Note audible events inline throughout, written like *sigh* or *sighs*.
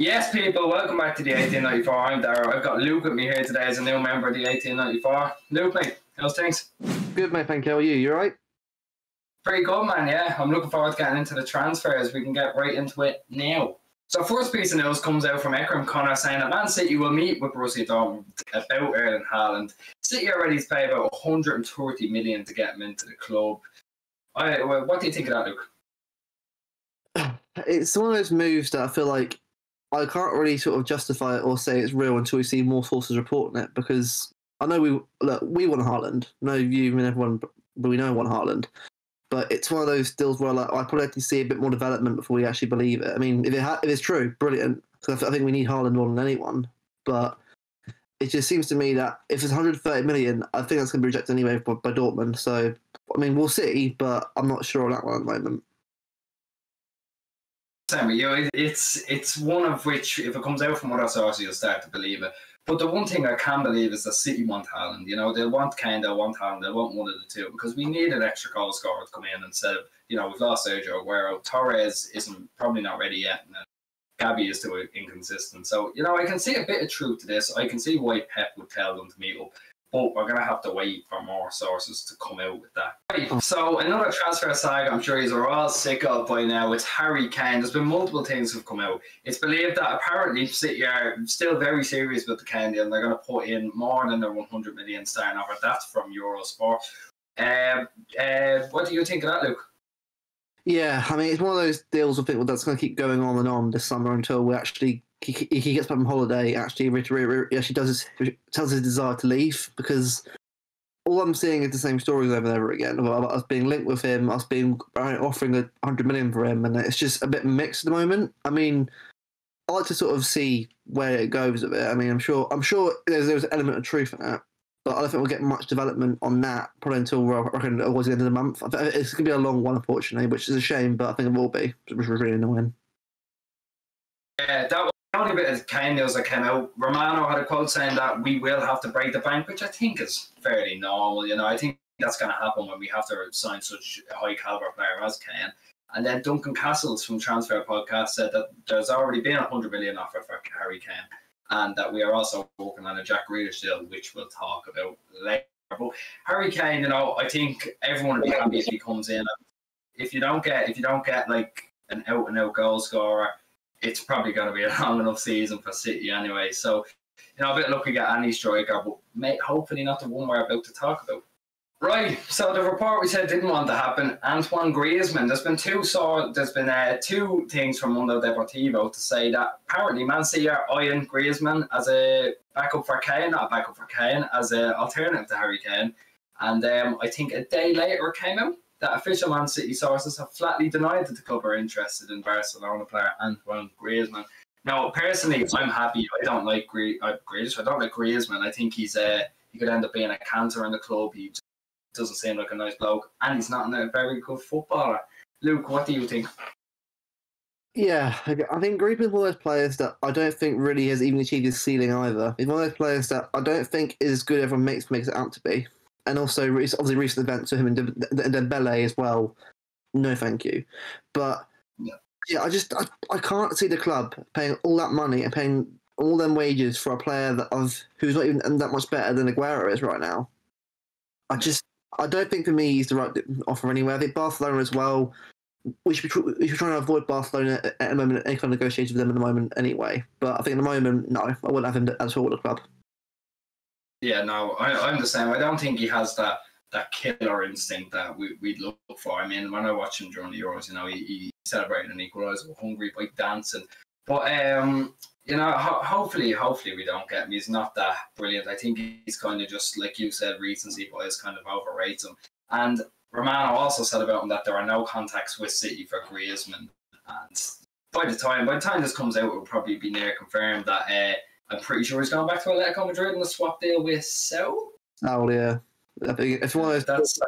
Yes, people, welcome back to the 1894. I'm Daragh. I've got Luke with me here today as a new member of the 1894. Luke, mate, how's things? Good, mate. Thank you. How are you? You alright? Pretty good, man. Yeah, I'm looking forward to getting into the transfers. We can get right into it now. So, first piece of news comes out from Ekrem Konur saying that Man City will meet with Borussia Dortmund about Erling Haaland. City already has paid about 130 million to get him into the club. I, what do you think of that, Luke? *clears throat* It's one of those moves that I feel like I can't really sort of justify it or say it's real until we see more sources reporting it because I know we look we want Haaland. No, you and everyone, but we know want Haaland. But it's one of those deals where like, I probably have to see a bit more development before we actually believe it. I mean, if it ha- if it's true, brilliant. Because I think we need Haaland more than anyone. But it just seems to me that if it's 130 million, I think that's going to be rejected anyway by, by Dortmund. So I mean, we'll see, but I'm not sure on that one at the moment. Same you. know, It's it's one of which, if it comes out from what I saw, you'll start to believe it. But the one thing I can believe is that City want Haaland. You know, they'll want Kane, they'll want Haaland, they'll want one of the two because we need an extra goal scorer to come in instead of, you know, we've lost Sergio Aguero. Torres isn't probably not ready yet. And uh, Gabby is still inconsistent. So, you know, I can see a bit of truth to this. I can see why Pep would tell them to meet up but we're going to have to wait for more sources to come out with that. Right, so another transfer saga I'm sure you're all sick of by now. It's Harry Kane. There's been multiple things have come out. It's believed that apparently City are still very serious with the Kane deal and they're going to put in more than their 100 million starting offer. That's from Eurosport. Um, uh, what do you think of that, Luke? Yeah, I mean, it's one of those deals of people that's going to keep going on and on this summer until we actually he, he gets back from holiday, actually, he actually does his, tells his desire to leave because all I'm seeing is the same stories over and over again about us being linked with him, us being offering a hundred million for him, and it's just a bit mixed at the moment. I mean, I like to sort of see where it goes with it. I mean, I'm sure I'm sure there's there's an element of truth in that, but I don't think we'll get much development on that probably until I reckon towards the end of the month. It's going to be a long one, unfortunately, which is a shame, but I think it will be, which is really annoying. Yeah, that bit of Kane news that came out, Romano had a quote saying that we will have to break the bank, which I think is fairly normal. You know, I think that's going to happen when we have to sign such a high caliber player as Kane. And then Duncan Castles from Transfer Podcast said that there's already been a hundred million offer for Harry Kane, and that we are also working on a Jack Grealish deal, which we'll talk about later. But Harry Kane, you know, I think everyone would be happy if he comes in. If you don't get, if you don't get like an out and out goal scorer it's probably going to be a long enough season for City anyway. So, you know, a bit lucky get any striker, but mate, hopefully not the one we're about to talk about. Right, so the report we said didn't want to happen. Antoine Griezmann. There's been two saw. There's been uh, two things from Mundo Deportivo to say that apparently Man City are eyeing Griezmann as a backup for Kane, not a backup for Kane, as an alternative to Harry Kane. And um, I think a day later came out that official Man City sources have flatly denied that the club are interested in Barcelona player Antoine Griezmann. Now, personally, I'm happy. I don't like Gre- uh, Grealish. I don't like Griezmann. I think he's uh, he could end up being a cancer in the club. He doesn't seem like a nice bloke, and he's not a very good footballer. Luke, what do you think? Yeah, I think Griezmann is one of those players that I don't think really has even achieved his ceiling either. He's one of those players that I don't think is as good everyone makes makes it out to be and also obviously recent events with him and Dembele as well. No, thank you. But yeah, yeah I just I, I can't see the club paying all that money and paying all them wages for a player that of who's not even that much better than Aguero is right now. I just I don't think for me he's the right offer anywhere. I think Barcelona as well. We should be, we should try to avoid Barcelona at the moment, any kind of negotiation with them at the moment anyway. But I think at the moment, no, I wouldn't have him at all at the club. Yeah, no, I, am the same. I don't think he has that that killer instinct that we, would look for. I mean, when I watch him during the Euros, you know, he, he celebrated an equaliser with Hungary by dancing. But um, you know, ho- hopefully, hopefully we don't get him. He's not that brilliant. I think he's kind of just like you said, recency bias kind of overrates him. And Romano also said about him that there are no contacts with City for Griezmann. And by the time by the time this comes out, it will probably be near confirmed that. Uh, I'm pretty sure he's going back to Atletico Madrid in a swap deal with So. Oh yeah, I think it's one of those. That's,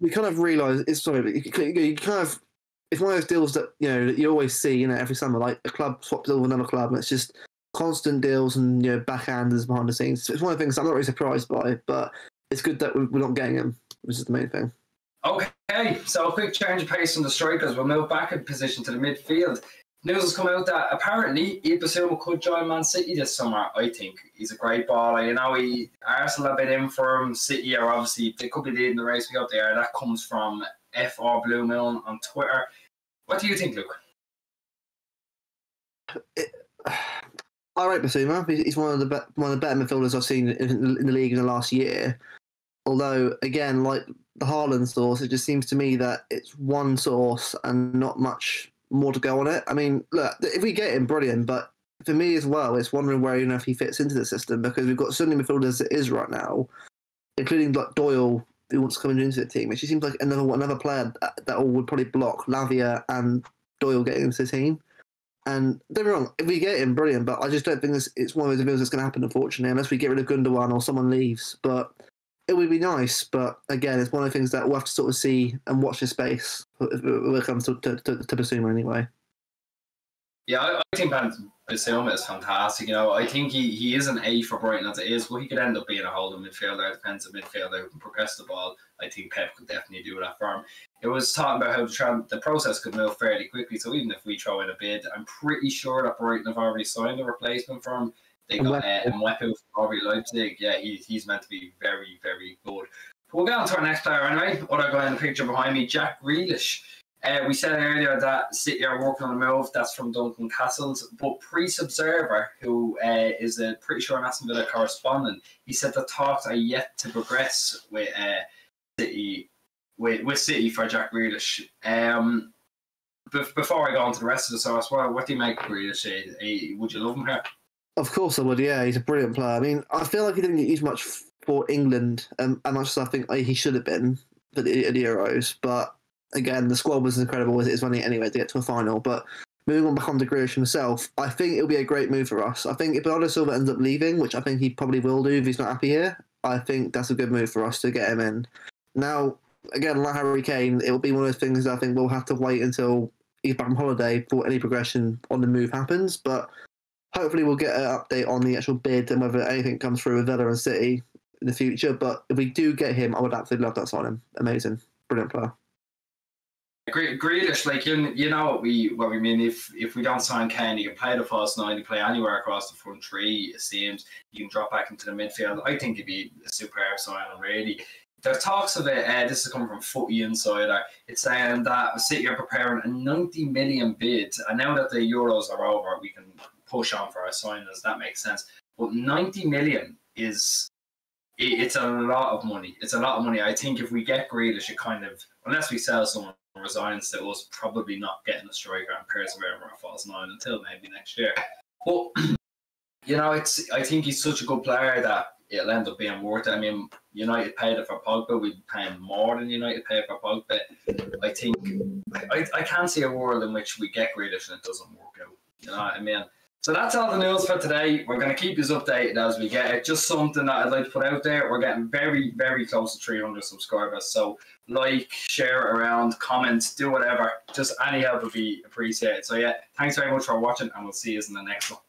we kind of realise it's sorry, you, you kind of it's one of those deals that you know that you always see, you know, every summer, like a club swaps deal with another club, and it's just constant deals and you know backhanders behind the scenes. It's one of the things I'm not really surprised by, but it's good that we're not getting them, which is the main thing. Okay, so a quick change of pace from the strikers. We'll move back in position to the midfield. News has come out that apparently Yves Bissouma could join Man City this summer. I think he's a great baller. You know, he Arsenal have been in for him. City are obviously they could be leading the race we up there. That comes from FR Blue Moon on Twitter. What do you think, Luke? It, *sighs* I rate Bissouma. He's one of the be- one of the better midfielders I've seen in, in the league in the last year. Although, again, like the Haaland source, it just seems to me that it's one source and not much more to go on it. I mean, look, if we get him, brilliant. But for me as well, it's wondering where if he fits into the system because we've got so many midfielders as it is right now, including like Doyle, who wants to come into the team. It just seems like another another player that, that would probably block Lavia and Doyle getting into the team. And don't be wrong, if we get him, brilliant. But I just don't think this, it's one of those deals that's going to happen, unfortunately, unless we get rid of Gundogan or someone leaves. But it would be nice. But again, it's one of the things that we'll have to sort of see and watch the space when it comes to, to, to, to Bissouma anyway. Yeah, I, think Bissouma is fantastic. You know, I think he, he is an A for Brighton as it is, but he could end up being a holding midfielder, defensive midfielder who can progress the ball. I think Pep could definitely do that for him. It was talking about how the, the process could move fairly quickly. So even if we throw in a bid, I'm pretty sure that Brighton have already signed a replacement for him. They got uh, Mwepu from RB Leipzig. Yeah, he, he's meant to be very, very good. But we'll get on to our next player anyway. Other guy in the picture behind me, Jack Grealish. Uh, we said earlier that City are working on a move. That's from Duncan Castles. But Priest Observer, who uh, is a pretty sure an Aston Villa correspondent, he said the talks are yet to progress with uh, City with, with City for Jack Grealish. Um, before I go on to the rest of the source, what, what do you make of Grealish? would you love him here? Of course I would. Yeah, he's a brilliant player. I mean, I feel like he didn't get used much for England, um, as much as I think he should have been for the, the Euros. But again, the squad was incredible it is running anyway to get to a final. But moving on back on to Grealish himself, I think it'll be a great move for us. I think if Bernardo Silva ends up leaving, which I think he probably will do if he's not happy here, I think that's a good move for us to get him in. Now, again, like Harry Kane, it will be one of those things I think we'll have to wait until he's back from holiday before any progression on the move happens. But hopefully we'll get an update on the actual bid and whether anything comes through with Villa and City in the future. But if we do get him, I would absolutely love that signing. Amazing, brilliant player. Great, Grealish, like you, you know what we what we mean. If if we don't sign Kane, he can play the first nine, he play anywhere across the front three. It seems you can drop back into the midfield. I think it'd be a superb signing, really. There's talks of it. Uh, this is coming from Footy Insider. It's saying that City are preparing a 90 million bid, and now that the Euros are over, we can push on for our signings. That makes sense. But 90 million is it's a lot of money. It's a lot of money. I think if we get Grealish, it kind of unless we sell someone resigns to us, probably not getting a striker and Pierce wherever it falls nine until maybe next year. But *clears throat* you know, it's I think he's such a good player that it'll end up being worth it. I mean, United paid it for Pogba. We'd pay him more than United paid for Pogba. I think I, I can't see a world in which we get Grealish and it doesn't work out. You know what I mean? So that's all the news for today. We're going to keep you updated as we get it. Just something that I'd like to put out there. We're getting very, very close to 300 subscribers. So like, share around, comment, do whatever. Just any help would be appreciated. So yeah, thanks very much for watching and we'll see you in the next one.